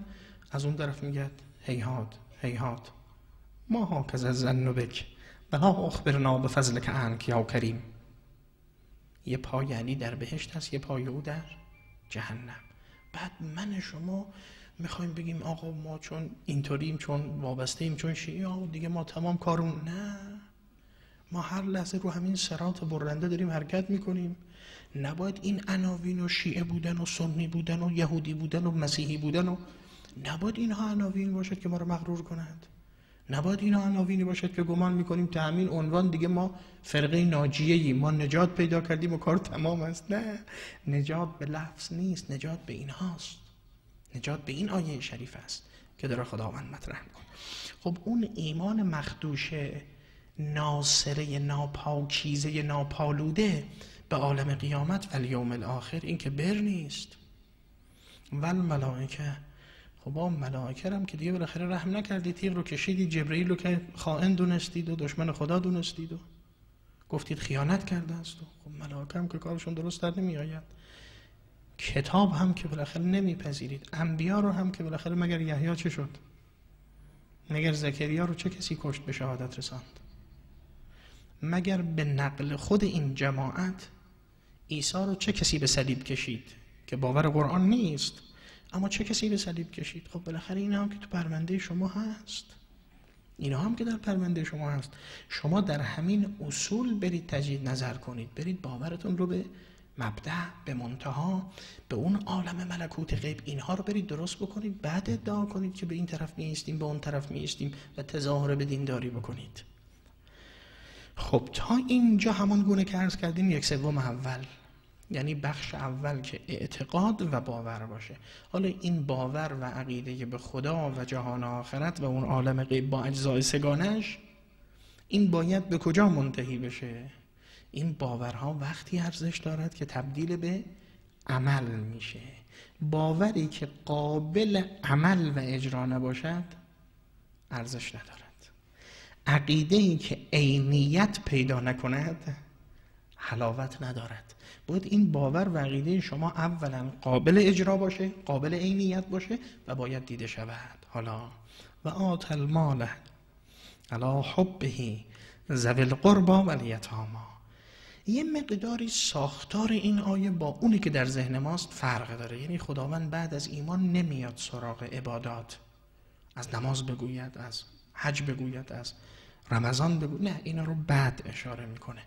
از اون طرف میگه هیهات هیهات ما ها که زن بک بلا اخبرنا به فضل که انک یا کریم. یه پای یعنی در بهشت هست یه پای او در جهنم. بعد من شما می‌خوایم بگیم آقا ما چون اینطوریم چون وابسته ایم چون شیعه آقا دیگه ما تمام کارون نه. ما هر لحظه رو همین سرات برنده داریم حرکت می‌کنیم. نباید این عناوین و شیعه بودن و سنی بودن و یهودی بودن و مسیحی بودن و نباید اینها عناوین باشد که ما رو مغرور کنند. نباید اینها عناوینی باشد که گمان می‌کنیم تا همین عنوان دیگه ما فرقه ناجیه ای ما نجات پیدا کردیم و کار تمام است. نه. نجات به لفظ نیست. نجات به اینهاست. نجات به این آیه شریف است که داره خداوند مطرح می‌کنه. خب اون ایمان مخدوشه ناصره ناپاکیزه ناپالوده به عالم قیامت و الیوم الاخر این که بر نیست. ول ملائکه خب با ملائکه هم که دیگه بالاخره رحم نکردی تیغ رو کشیدی جبرئیل رو که خائن دونستید و دشمن خدا دونستید و گفتید خیانت کرده است و خب ملائکه هم که کارشون درست در نمی آید کتاب هم که بالاخره نمیپذیرید. انبیا رو هم که بالاخره مگر یحیی چه شد؟ مگر زکریا رو چه کسی کشت به شهادت رساند؟ مگر به نقل خود این جماعت عیسی رو چه کسی به صلیب کشید؟ که باور قرآن نیست. اما چه کسی به صلیب کشید؟ خب بالاخره اینا هم که تو پرونده شما هست. اینا هم که در پرونده شما هست. شما در همین اصول برید تجدید نظر کنید. برید باورتون رو به مبدع به منتها به اون عالم ملکوت غیب. اینها رو برید درست بکنید. بعد ادعا کنید که به این طرف میستیم به اون طرف میستیم و تظاهر به دینداری بکنید. خب تا اینجا همان گونه که عرض کردیم یک سوم اول. یعنی بخش اول که اعتقاد و باور باشه. حالا این باور و عقیده به خدا و جهان آخرت و اون عالم غیب با اجزای سگانش این باید به کجا منتهی بشه؟ این باورها وقتی ارزش دارد که تبدیل به عمل میشه. باوری که قابل عمل و اجرا نباشد ارزش ندارد. عقیده ای که عینیت پیدا نکند حلاوت ندارد. باید این باور و عقیده شما اولا قابل اجرا باشه قابل عینیت باشه و باید دیده شود. حالا و آت المال علا حبه ذوی القربا و الیتاما یه مقداری ساختار این آیه با اونی که در ذهن ماست فرق داره. یعنی خداوند بعد از ایمان نمیاد سراغ عبادات. از نماز بگوید از حج بگوید از رمضان بگو نه اینا رو بعد اشاره می‌کنه.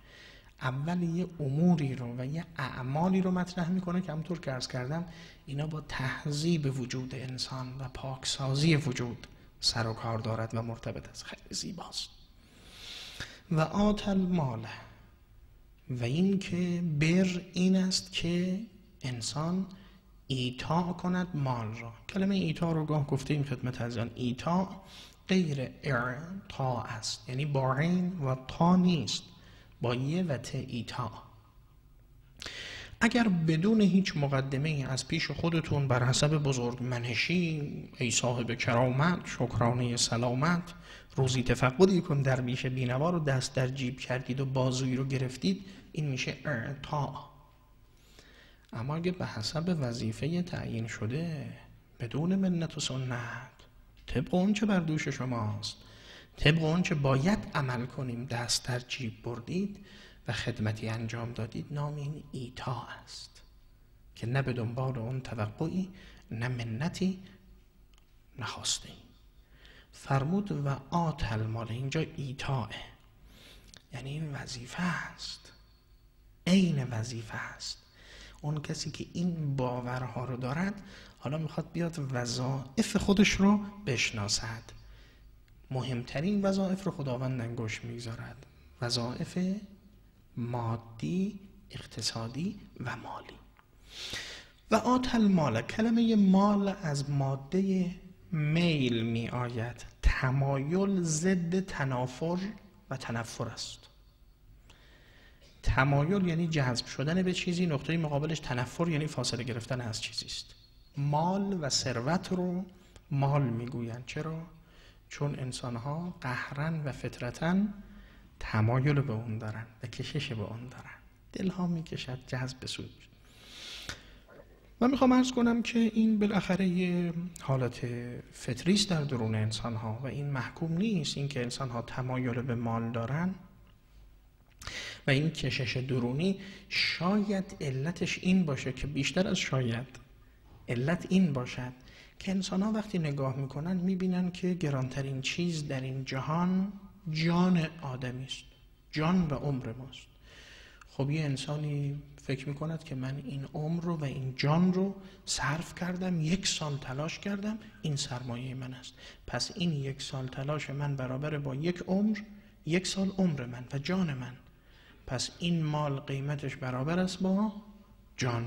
اول یه اموری رو و یه اعمالی رو مطرح می‌کنه که همونطور که ارز کردم اینا با تهذیب وجود انسان و پاکسازی وجود سر و کار دارد و مرتبط است. خیلی زیباست. و آت المال. و این که بر این است که انسان ایتا کند مال را. کلمه ایتا رو گاه گفتیم خدمت از آن. ایتا غیر اعطا است. یعنی با عین و تا نیست. با یه و ت ایتا. اگر بدون هیچ مقدمه از پیش خودتون بر حسب بزرگ منشی ای صاحب کرامت شکرانه سلامت روزی تفقدی کن در بیش بینوا رو دست در جیب کردید و بازوی رو گرفتید این میشه اعطا اما اگه به حسب وظیفه تعیین شده بدون منت و سنت طبق اون چه بر دوش شماست طبق اون چه باید عمل کنیم دست در جیب بردید و خدمتی انجام دادید نام این ایتا است. که نه به دنبال اون توقعی نه منتی نخواسته. فرمود و آت المال اینجا ایتاه. یعنی این وظیفه است. عین وظیفه است. اون کسی که این باورها رو دارد حالا می‌خواد بیاد وظائف خودش رو بشناسد. مهمترین وظایف رو خداوند انگوش می‌گذارد. وظایف مادی اقتصادی و مالی. و آت المال کلمه مال از ماده میل می آید تمایل ضد تنافر و تنفر است. تمایل یعنی جذب شدن به چیزی نقطه مقابلش تنفر یعنی فاصله گرفتن از چیزی است. مال و ثروت رو مال می‌گویند. چرا؟ چون انسان ها قهرن و فطرتا تمایل به اون دارن و کشش به اون دارن. دلها می‌کشد جذب سود و می‌خوام ارز کنم که این بالاخره یه حالت فطریست در درون انسان ها و این محکوم نیست اینکه انسان ها تمایل به مال دارن. و این کشش درونی شاید علتش این باشه که بیشتر از شاید علت این باشد که انسان ها وقتی نگاه می‌کنن می‌بینن که گرانترین چیز در این جهان جان آدمی است. جان و عمر ماست. خب یه انسانی فکر می‌کند که من این عمر رو و این جان رو صرف کردم یک سال تلاش کردم این سرمایه من است. پس این یک سال تلاش من برابر با یک عمر یک سال عمر من و جان من. پس این مال قیمتش برابر است با جان.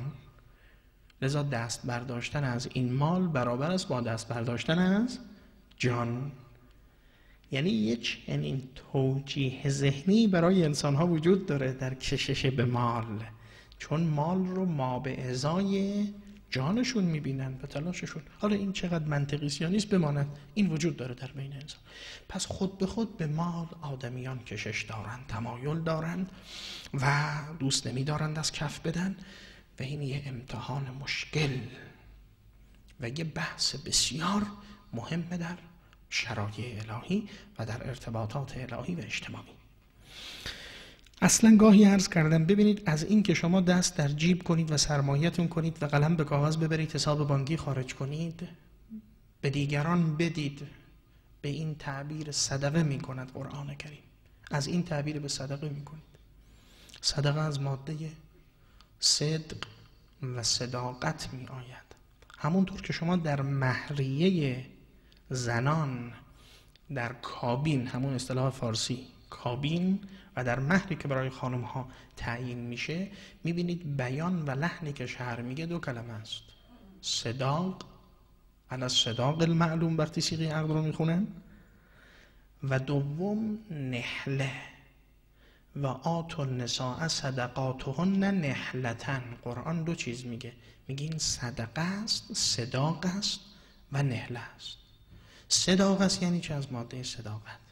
لذا دست برداشتن از این مال برابر است با دست برداشتن از جان. یعنی یه چنین توجیه ذهنی برای انسان ها وجود داره در کشش به مال. چون مال رو ما به ازای جانشون می‌بینن و تلاششون. حالا این چقدر منطقی یا نیست بماند این وجود داره در بین انسان. پس خود به خود به مال آدمیان کشش دارند تمایل دارند و دوست نمیدارند از کف بدن. و این یه امتحان مشکل و یه بحث بسیار مهم در شرایع الهی و در ارتباطات الهی و اجتماعی. اصلا گاهی عرض کردم ببینید از این که شما دست در جیب کنید و سرمایتون کنید و قلم به کاغذ ببرید حساب بانکی خارج کنید به دیگران بدید به این تعبیر صدقه می کند قرآن کریم. از این تعبیر به صدقه می کنید صدقه از ماده صدق و صداقت می آید همونطور که شما در مهریه زنان در کابین همون اصطلاح فارسی کابین و در مهری که برای خانم ها تعیین میشه می‌بینید بیان و لحنی که شهر میگه دو کلمه است. صداق علا صداق المعلوم وقتی سیغی عقد رو می‌خونن و دوم نحله. و آت النساء صدقاتهن نحلتن. قرآن دو چیز میگه. میگه این صدقه است صداق است و نحله است. صداق است یعنی چه از ماده صداقت.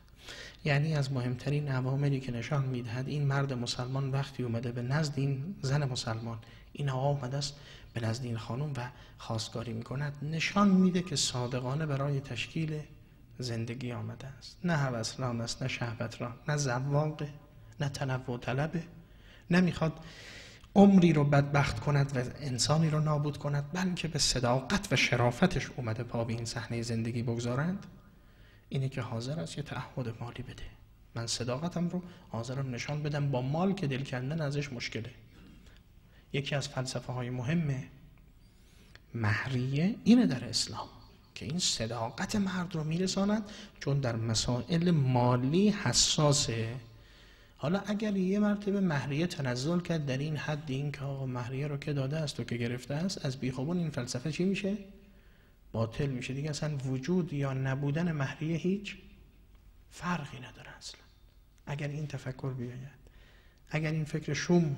یعنی از مهمترین عواملی که نشان می‌دهد این مرد مسلمان وقتی اومده به نزد این زن مسلمان این آقا اومده است به نزد این خانم و خواستگاری می‌کند. نشان میده که صادقانه برای تشکیل زندگی آمده است. نه هوسران است نه شهوت را نه زواقه نه تنوع طلبه نمی‌خواد عمری رو بدبخت کند و انسانی رو نابود کند بلکه به صداقت و شرافتش اومده پا به این صحنه زندگی بگذارند. اینه که حاضر است یه تعهد مالی بده. من صداقتم رو حاضرم نشان بدم با مال که دل کندن ازش مشکله. یکی از فلسفه های مهم مهریه اینه در اسلام که این صداقت مرد رو میرساند چون در مسائل مالی حساسه. حالا اگر یه مرتبه مهریه تنزل کرد در این حد این که آقا مهریه رو که داده است و که گرفته است از بیخوبون این فلسفه چی میشه؟ باطل میشه دیگه. اصلا وجود یا نبودن مهریه هیچ فرقی نداره اصلا. اگر این تفکر بیاید اگر این فکر شوم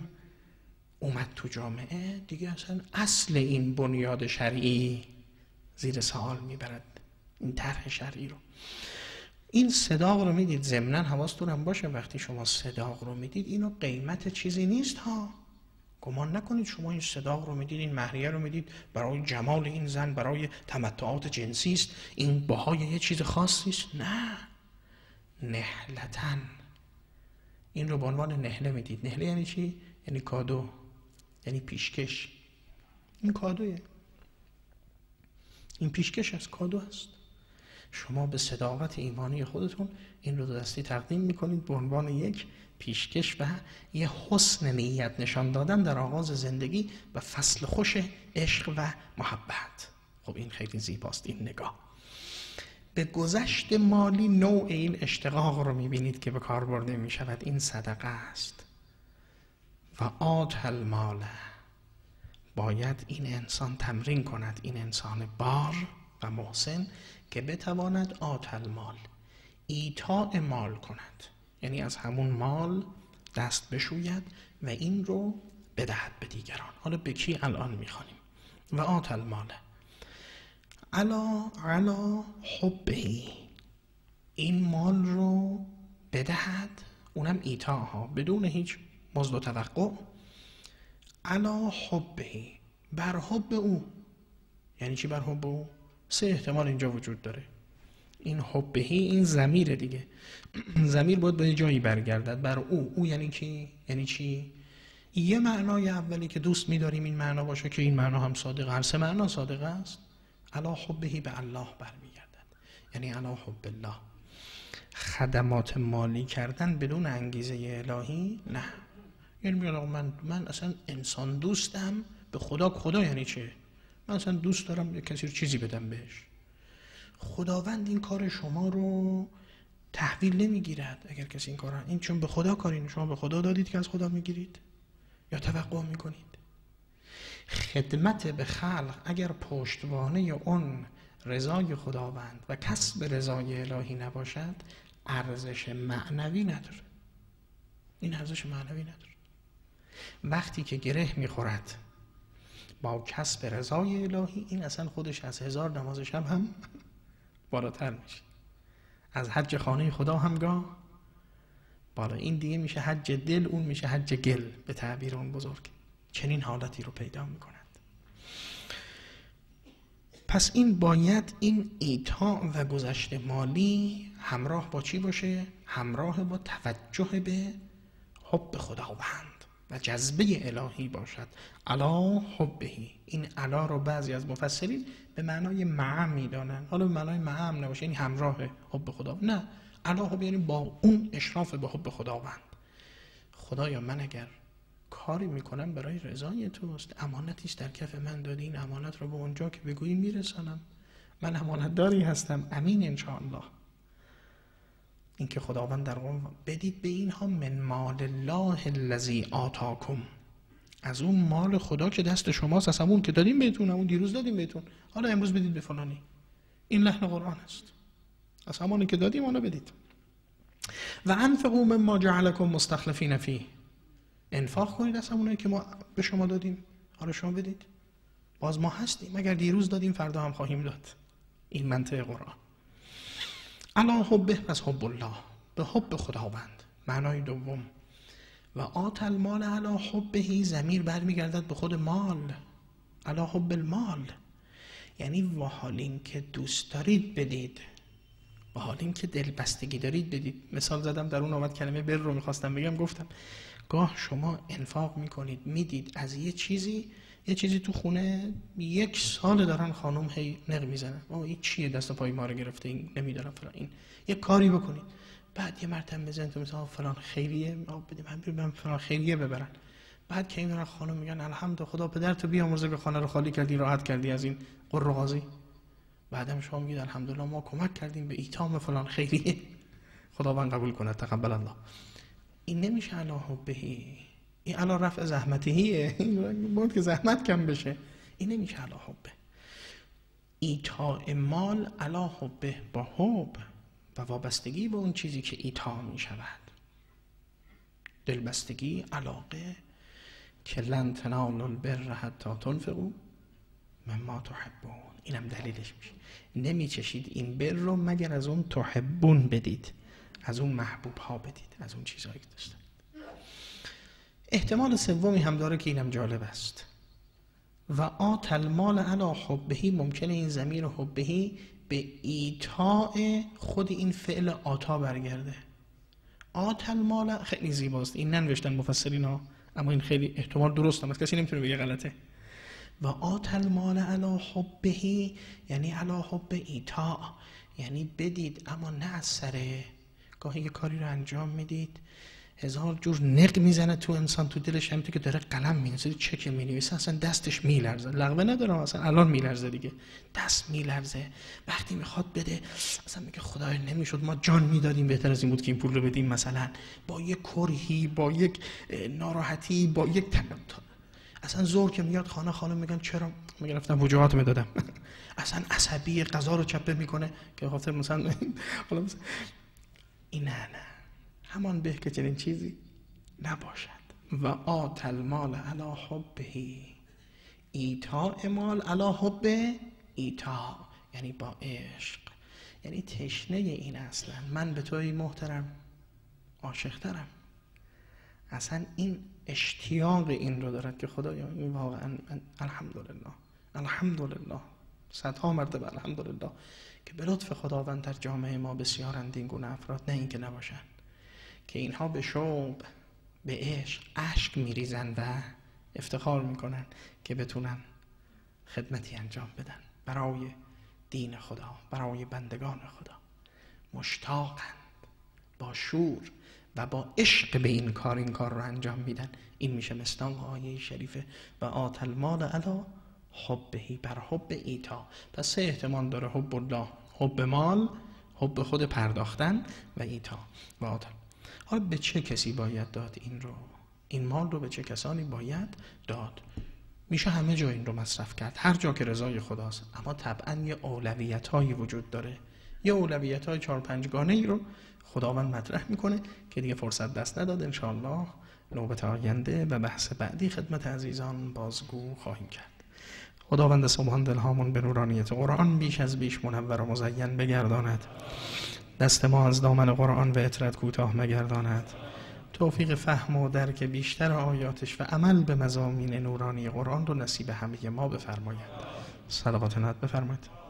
اومد تو جامعه دیگه اصلا اصل این بنیاد شرعی زیر سوال می‌برد. این طرح شرعی رو. این صداق رو می‌دید. ضمنا حواستون هم باشه وقتی شما صداق رو می‌دید اینو قیمت چیزی نیست ها. گمان نکنید شما این صداق رو می‌دید این مهریه رو می‌دید. برای جمال این زن برای تمتعات جنسی است. این باهای یه چیز خاصی است نه. نهلتن. این رو به عنوان نهله می‌دید. نهله یعنی چی؟ یعنی کادو. یعنی پیشکش. این کادوه این پیشکش از کادو است. شما به صداقت ایمانی خودتون این رو دستی تقدیم می‌کنید به عنوان یک پیشکش و یه حسن نیت نشان دادن در آغاز زندگی و فصل خوش عشق و محبت. خب این خیلی زیباست این نگاه. به گذشت مالی نوع این اشتقاق رو می‌بینید که به کار برده می‌شود. این صدقه است. و آت المال. باید این انسان تمرین کند. این انسان بار و محسن که بتواند آت المال ایتاء مال کند. یعنی از همون مال دست بشوید و این رو بدهد به دیگران. حالا به کی الان می‌خوانیم؟ و آت المال. علا علا حبهی این مال رو بدهد اونم ها بدون هیچ مزد و توقع. علا حبهی بر حب او. یعنی چی بر حب او؟ سه احتمال اینجا وجود داره. این حبهی این زمیر دیگه. زمیر باید به جایی برگردد. بر او. او یعنی کی؟ یعنی چی؟ یه معنای اولی که دوست میداریم این معنا باشه که این معنا هم صادق هر سه معنا صادق است؟ علا حبهی به الله برمیگردد. یعنی علا حب الله. خدمات مالی کردن بدون انگیزه الهی؟ نه. یعنی میگن من من اصلا انسان دوستم. به خدا خدا یعنی چه؟ من اصلا دوست دارم یه کسی رو چیزی بدم بهش. خداوند این کار شما رو تحویل نمی‌گیرد اگر کسی این کار این چون به خدا کارین شما به خدا دادید که از خدا می‌گیرید یا توقع می‌کنید. خدمت به خلق اگر پشتوانه اون رضای خداوند و کسب رضای الهی نباشد ارزش معنوی نداره. این ارزش معنوی نداره. وقتی که گره می‌خورد با کسب رضای الهی این اصلا خودش از هزار نماز شب هم بالاتر میشه از حج خانه خدا هم گاه بالا این دیگه میشه حج دل اون میشه حج گل به تعبیر اون بزرگ. چنین حالتی رو پیدا می‌کند. پس این باید این ایتا و گذشته مالی همراه با چی باشه؟ همراه با توجه به حب خداوند. و جذبه الهی باشد. علا حبهی این علا رو بعضی از مفسرین به معنای معم می‌دانن حالا به معنای معم نباشه یعنی همراه حب خدا نه. علا حب یعنی با اون اشراف به حب خداوند. خدایا من اگر کاری می‌کنم برای رضای توست امانتیش در کف من دادی این امانت رو به اونجا که بگویی میرسانم. من امانت داری هستم. امین انشاءالله. این که خداوند در قرآن بدید به اینها من مال الله الذی آتاکم. از اون مال خدا که دست شماست از همون که دادیم بهتون همون دیروز دادیم بهتون. حالا امروز بدید به فلانی. این لحن قرآن است. از همانی که دادیم آنو بدید. و انفقوا مما جعلکم مستخلفین فیه. انفاق کنید از همونایی که ما به شما دادیم. حالا شما بدید. باز ما هستیم. اگر دیروز دادیم فردا هم خواهیم داد. این منطق قرآن. علا حبه پس حب الله. به حب خداوند. معنای دوم. و آت المال علا حبهی زمیر برمیگردد به خود مال. علا حب المال. یعنی و حال که دوست دارید بدید. و حال که دلبستگی دارید بدید. مثال زدم در اون آمد کلمه بر رو می‌خواستم بگم گفتم گاه شما انفاق می‌کنید می‌دید. از یه چیزی یه چیزی تو خونه یک سال دارن خانم هی نق می‌زنن. او این چیه دست پای ما رو گرفته؟ این نمیدارم فلان. این یه کاری بکنید. بعد یه مرتبه بزن تو مثلا فلان خیریه. آب بدیم هم من فلان خیریه ببرن. بعد که این خانم میگن الحمد خدا پدر تو بیامرزه که خانه رو خالی کردی راحت کردی از این قرقازی. بعدم شما میگید الحمدلله ما کمک کردیم به ایتام فلان خیریه. خداوند قبول کنه تقبل الله. این نمیشه علا حبهی این علا رفع زحمتیه این باید که زحمت کم بشه. این نمیشه علا حبه. ایتاء مال علا حبه با حب و وابستگی به اون چیزی که ایتا می شود دلبستگی علاقه که لن تنال البر حتی تنفقو مما تحبون. اینم دلیلش میشه. نمیچشید این بر رو مگر از اون تحبون بدید. از اون محبوب ها بدید. از اون چیزهایی که داشتن. احتمال سومی هم داره که اینم جالب است. و آت المال علا حبهی ممکنه این زمیر حبهی به ایتاء خود این فعل آتا برگرده. آت المال خیلی زیباست. این ننوشتن مفسرین ها اما این خیلی احتمال درست هم است. کسی نمی‌تونه بگه غلطه. و آت المال علا حبهی یعنی علا حب ایتا یعنی بدید اما نه از سره. گاهی کاری رو انجام می‌دید. هزار جور نق می‌زنه تو انسان تو دلش همینطور که داره قلم می‌نویسه چک می‌نویسه اصلا دستش میلرزه. لغوه ندارم اصلا الان میلرزه دیگه. دست میلرزه. وقتی می‌خواد بده اصلا میگه خدای نمی‌شد. ما جان می‌دادیم بهتر از این بود که این پول رو بدیم مثلا با یک کرهی با یک ناراحتی با یک اصلا زور که میاد خانه خانه میگن چرا؟ میگه رفتم وجوهات می‌دادم. اصلا عصبی غذا رو چپه می‌کنه. که خاطر مثلا این نه نه. همان به که چنین چیزی نباشد. و آت المال علا حبهی ایتا مال علا حب ایتا یعنی با عشق. یعنی تشنه این اصلا. من به توی محترم عاشقترم. اصلا این اشتیاق این رو دارد که خدایا این واقعا الحمدلله الحمدلله. صدها مرتبه الحمدلله که به لطف خداوند در جامعه ما بسیارند این گونه افراد نه اینکه نباشن. که اینها به شوق به عشق اشک میریزن و افتخار می‌کنن که بتونن خدمتی انجام بدن برای دین خدا برای بندگان خدا. مشتاقند با شور و با عشق به این کار این کار رو انجام میدن. این میشه مستاق آیه شریفه. و آتل مال علا حبهی بر حب ایتا. پس سه احتمال داره حب الله حب مال حب خود پرداختن و ایتا. و آتل حالا به چه کسی باید داد این رو؟ این مال رو به چه کسانی باید داد؟ میشه همه جا این رو مصرف کرد هر جا که رضای خداست. اما طبعا یه اولویت هایی وجود داره. یه اولویت های چهار پنج گانه ای رو خداوند مطرح می‌کنه که دیگه فرصت دست نداد انشاءالله نوبت آینده و بحث بعدی خدمت عزیزان بازگو خواهیم کرد. خداوند سبحان دلهامون به نورانیت قرآن بیش از بیش منور و مزین بگرداند. دست ما از دامن قرآن و اطرت کوتاه مگرداند. توفیق فهم و درک بیشتر آیاتش و عمل به مزامین نورانی قرآن رو نصیب همه ما بفرماید صلوات نت بفرمایید.